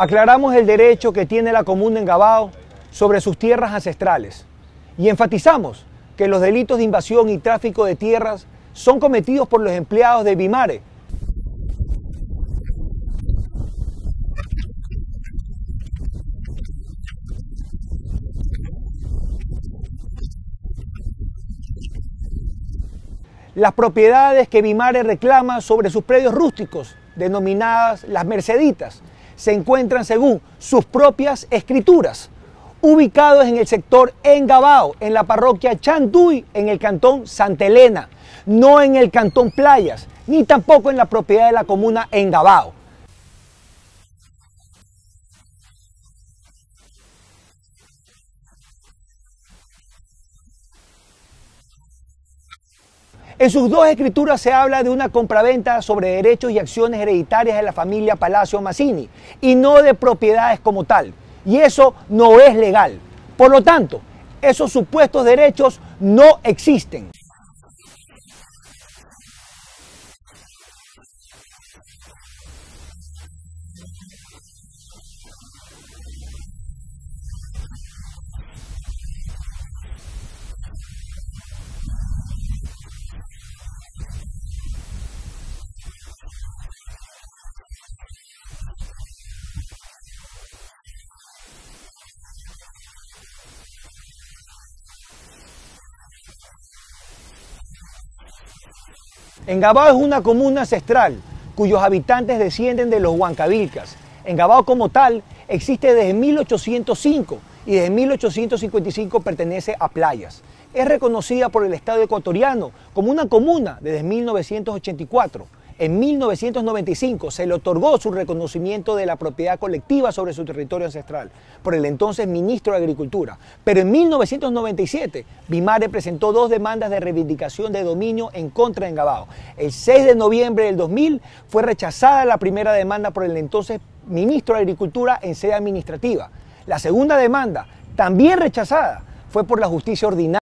Aclaramos el derecho que tiene la comuna en Gabao sobre sus tierras ancestrales y enfatizamos que los delitos de invasión y tráfico de tierras son cometidos por los empleados de Bimare. Las propiedades que Bimare reclama sobre sus predios rústicos, denominadas las Merceditas, se encuentran según sus propias escrituras, ubicados en el sector Engabao, en la parroquia Chanduy, en el cantón Santa Elena, no en el cantón Playas, ni tampoco en la propiedad de la comuna Engabao. En sus dos escrituras se habla de una compraventa sobre derechos y acciones hereditarias de la familia Palacio Mazzini y no de propiedades como tal. Y eso no es legal. Por lo tanto, esos supuestos derechos no existen. Engabao es una comuna ancestral cuyos habitantes descienden de los Huancavilcas. Engabao como tal existe desde 1805 y desde 1855 pertenece a Playas. Es reconocida por el Estado ecuatoriano como una comuna desde 1984 en 1995 se le otorgó su reconocimiento de la propiedad colectiva sobre su territorio ancestral por el entonces ministro de Agricultura. Pero en 1997, Bimare presentó dos demandas de reivindicación de dominio en contra de Engabao. El 6 de noviembre del 2000 fue rechazada la primera demanda por el entonces ministro de Agricultura en sede administrativa. La segunda demanda, también rechazada, fue por la justicia ordinaria.